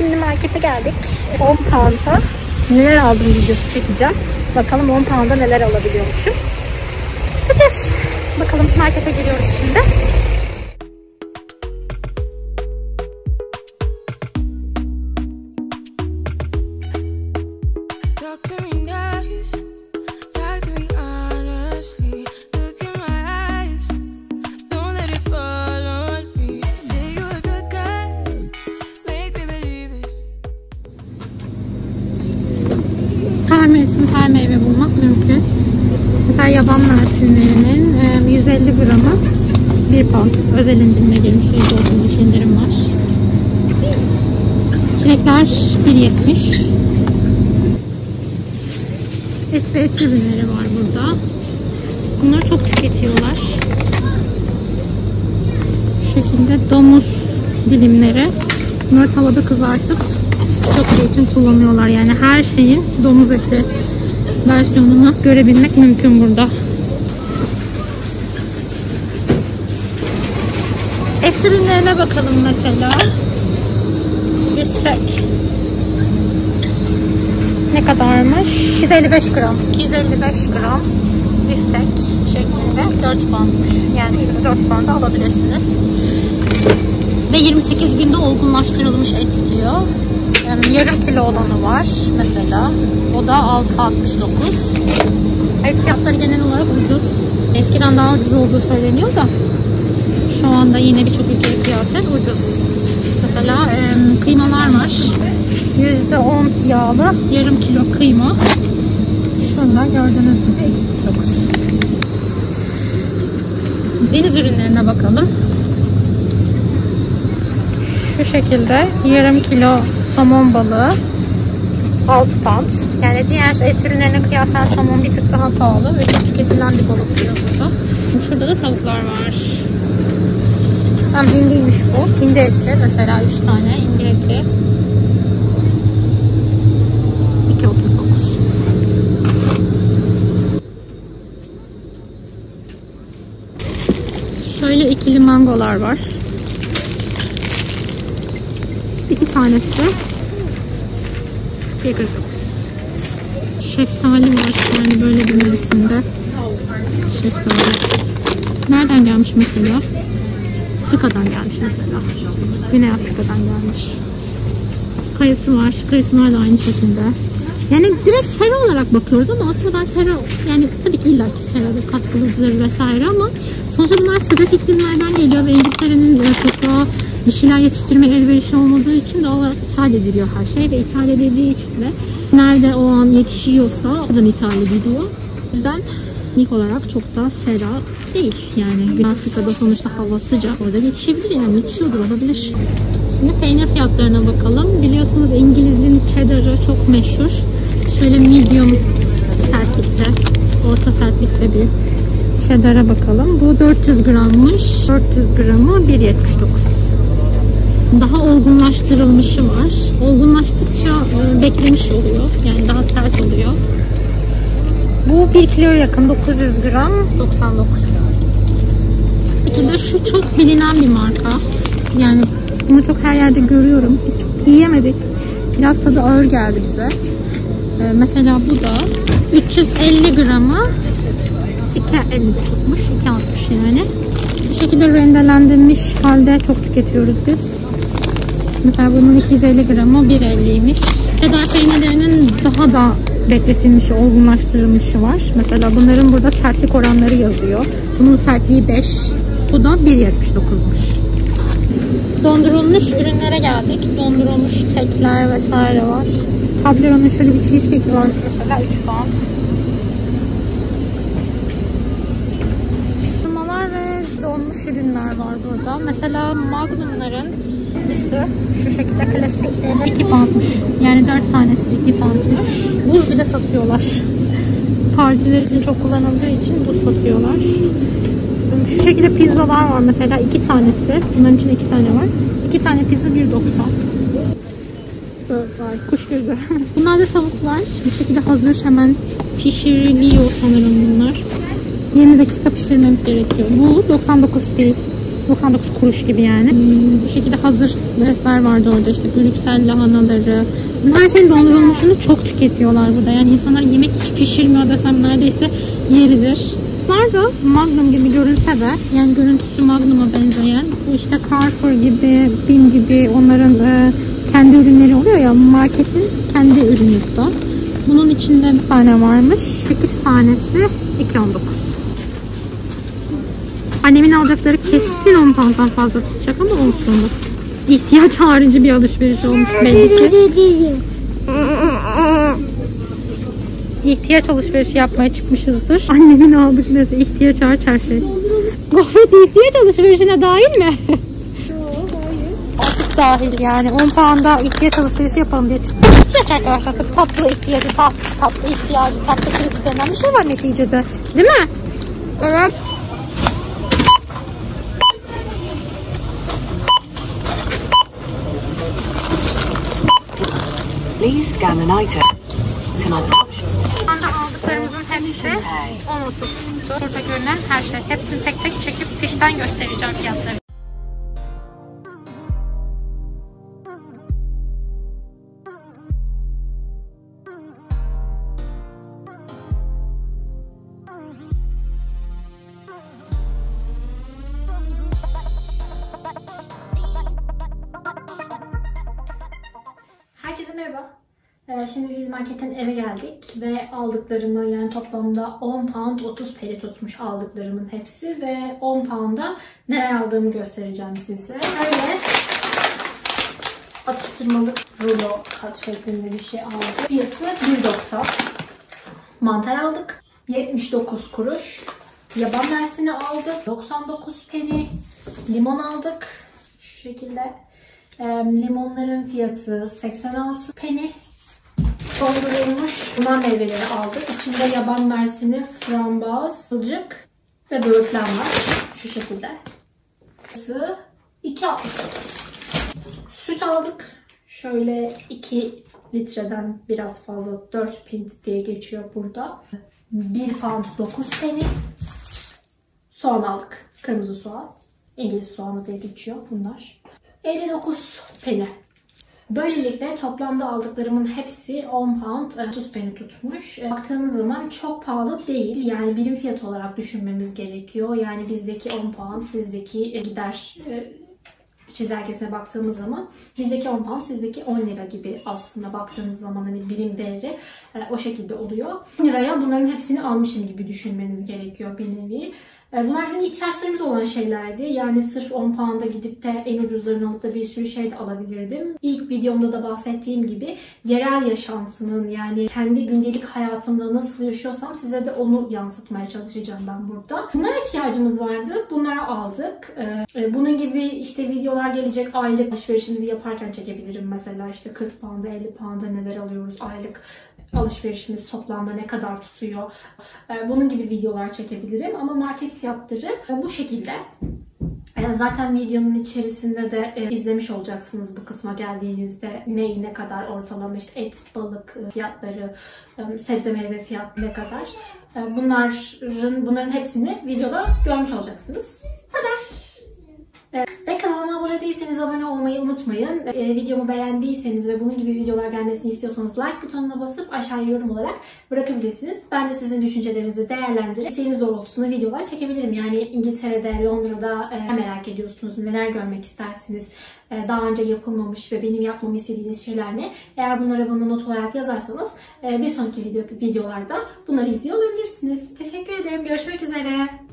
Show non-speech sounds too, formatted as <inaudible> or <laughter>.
Şimdi markete geldik. 10 pound'a neler aldım videosu çekeceğim. Bakalım 10 pound'a neler alabiliyormuşum. Bakacağız. Bakalım markete giriyoruz şimdi. Talk to me her meyve bulmak mümkün. Mesela yaban mersinlerinin e, 150 gramı 1 pound. Özel indirime girmiş. %33 indirim var. Çilekler 1.70. Et ve et ürünleri var burada. Bunları çok tüketiyorlar. Şu şekilde domuz dilimleri. Bunları tavada kızartıp çok şey için kullanıyorlar. Yani her şeyin domuz eti versiyonunu görebilmek mümkün burada. Et ürünlerine bakalım mesela. Biftek. Ne kadarmış? 255 gram. 255 gram biftek şeklinde 4 poundmuş. Yani şunu 4 pound'a alabilirsiniz. Ve 28 günde olgunlaştırılmış et diyor. Yarım kilo olanı var mesela. O da 6.69. Et fiyatları genel olarak ucuz. Eskiden daha ucuz olduğu söyleniyor da şu anda yine birçok ülkeye kıyasen ucuz. Mesela e, kıymalar var. %10 yağlı yarım kilo kıyma. Şunda gördüğünüz gibi 2.49. Deniz ürünlerine bakalım. Şu şekilde yarım kilo somon balığı 6 pound. Yani diğer et ürünlerine kıyasen somon bir tık daha pahalı ve çok tüketilen bir balık diyor burada. Şurada da tavuklar var. Hem hindiymiş bu. Hindi eti mesela 3 tane hindi eti. 2.39. Şöyle ikili mangolar var. İki tanesi 1.49. Şeftali var yani böyle bir mevsimde. Şeftali. Nereden gelmiş mesela? Afrika'dan gelmiş mesela. Güney Afrika'dan gelmiş. Kayısı var. Kayısılar da aynı şekilde. Yani direkt sera olarak bakıyoruz ama aslında ben sera yani tabii ki illa ki serada katkılıdır vesaire ama sonuçta bunlar sıcak iklimlerden geliyor ve İngiltere'nin toprağa bir şeyler yetiştirme elverişi olmadığı için doğal olarak ithal ediliyor her şey ve ithal edildiği için de nerede o an yetişiyorsa oradan ithal ediliyor. Yüzden ilk olarak çok da sera değil. Yani Güney Afrika'da sonuçta hava sıcak. Orada yetişebilir yani yetişiyordur olabilir. Şimdi peynir fiyatlarına bakalım. Biliyorsunuz İngiliz'in cheddar'ı çok meşhur. Şöyle medium sertlikte, orta sertlikte bir cheddar'a bakalım. Bu 400 grammış. 400 gramı 1.79. Daha olgunlaştırılmışı var. Olgunlaştıkça e, beklemiş oluyor. Yani daha sert oluyor. Bu 1 kilo yakın 900 gram 99. İki de şu çok bilinen bir marka. Yani bunu çok her yerde görüyorum. Biz çok yiyemedik. Biraz tadı ağır geldi bize. Ee, mesela bu da 350 gramı 2.59'muş. 2.60 yani. Bu şekilde rendelendirilmiş halde çok tüketiyoruz biz. Mesela bunun 250 gramı 1.50'ymiş. Cheddar peynirlerinin daha da bekletilmişi, olgunlaştırılmışı var. Mesela bunların burada sertlik oranları yazıyor. Bunun sertliği 5. Bu da 1.79'muş. Dondurulmuş ürünlere geldik. Dondurulmuş kekler vesaire var. Tablero'nun şöyle bir cheesecake var mesela 3 pound. Dondurmalar ve donmuş ürünler var burada. Mesela Magnum'ların üstü şu şekilde klasikleri 2 poundmuş. Yani 4 tanesi 2 poundmuş. Buz bile satıyorlar. Partiler için çok kullanıldığı için buz satıyorlar. Şu şekilde pizzalar var mesela iki tanesi. Bunların içinde iki tane var. İki tane pizza 1.90. Evet, ay, kuş gözü. <laughs> Bunlar da tavuklar. Bu şekilde hazır hemen pişiriliyor sanırım bunlar. 20 dakika pişirmem gerekiyor. Bu 99 p 99 kuruş gibi yani. Hmm, bu şekilde hazır resler vardı orada işte Brüksel lahanaları. Her şeyin dondurulmuşunu çok tüketiyorlar burada. Yani insanlar yemek hiç pişirmiyor desem neredeyse yeridir. Bunlar da Magnum gibi görünse de yani görüntüsü Magnum'a benzeyen bu işte Carrefour gibi, Bim gibi onların e, kendi ürünleri oluyor ya marketin kendi ürünü bu. Bunun içinde bir tane varmış. 8 tanesi 2.19. Annemin alacakları kesin 10 pound'dan fazla tutacak ama olsun. İhtiyaç harici bir alışveriş olmuş belli ki. İhtiyaç alışverişi yapmaya çıkmışızdır. Annemin aldıkları ihtiyaç hariç her şey. Gofret ihtiyaç alışverişine dahil mi? Artık dahil yani 10 pound'a ihtiyaç alışverişi yapalım diye. İhtiyaç arkadaşlar tabii tatlı ihtiyacı, tatlı, tatlı ihtiyacı, tatlı krizi denen bir şey var neticede. Değil mi? Evet. Please scan an item. Anda aldıklarımızın hepsi 10.30. Burada görünen her şey. Hepsini tek tek çekip fişten göstereceğim fiyatlarını. Şimdi biz marketten eve geldik ve aldıklarımı yani toplamda 10 pound 30 peri tutmuş aldıklarımın hepsi ve 10 pound'a neler aldığımı göstereceğim size. Böyle atıştırmalık rulo kat şeklinde bir şey aldım. Fiyatı 1.90. Mantar aldık. 79 kuruş. Yaban mersini aldık. 99 peni. Limon aldık. Şu şekilde. Ee, limonların fiyatı 86 peni. Dondurulmuş limon meyveleri aldık. İçinde yaban mersini, frambuaz, sıcık ve böğürtlen var. Şu şekilde. Fiyatı 2.69. Süt aldık. Şöyle 2 litreden biraz fazla 4 pint diye geçiyor burada. 1 pound 9 peni. Soğan aldık. Kırmızı soğan. İngiliz soğanı diye geçiyor bunlar. 59 peni. Böylelikle toplamda aldıklarımın hepsi 10 pound 30 peni tutmuş. E, Baktığımız zaman çok pahalı değil. Yani birim fiyat olarak düşünmemiz gerekiyor. Yani bizdeki 10 pound sizdeki e, gider e, çizelgesine baktığımız zaman bizdeki 10 pound sizdeki 10 lira gibi aslında baktığınız zaman hani birim değeri e, o şekilde oluyor. 10 liraya bunların hepsini almışım gibi düşünmeniz gerekiyor bir nevi. E, Bunlar bizim ihtiyaçlarımız olan şeylerdi. Yani sırf 10 pound'a gidip de en ucuzlarını alıp da bir sürü şey de alabilirdim. İlk videomda da bahsettiğim gibi yerel yaşantının yani kendi gündelik hayatımda nasıl yaşıyorsam size de onu yansıtmaya çalışacağım ben burada. Bunlara ihtiyacımız vardı. Bunları aldık. E, Bunun gibi işte videolar gelecek. Aylık alışverişimizi yaparken çekebilirim. Mesela işte 40 pound'a 50 pound'a neler alıyoruz aylık alışverişimiz toplamda ne kadar tutuyor. Ee, Bunun gibi videolar çekebilirim ama market fiyatları bu şekilde. E, Zaten videonun içerisinde de e, izlemiş olacaksınız bu kısma geldiğinizde ne ne kadar ortalama işte et, balık e, fiyatları, e, sebze meyve fiyatı ne kadar. E, Bunların bunların hepsini videoda görmüş olacaksınız. Kadar. Ve kanalıma abone değilseniz abone olmayı unutmayın. Ee, videomu beğendiyseniz ve bunun gibi videolar gelmesini istiyorsanız like butonuna basıp aşağıya yorum olarak bırakabilirsiniz. Ben de sizin düşüncelerinizi değerlendirip isteğiniz doğrultusunda videolar çekebilirim. Yani İngiltere'de, Londra'da e, merak ediyorsunuz, neler görmek istersiniz, e, daha önce yapılmamış ve benim yapmamı istediğiniz şeyler ne? Eğer bunları bana not olarak yazarsanız e, bir sonraki video, videolarda bunları izliyor olabilirsiniz. Teşekkür ederim. Görüşmek üzere.